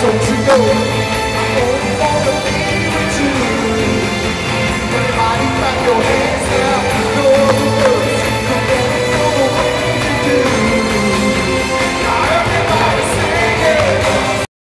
Don't you know?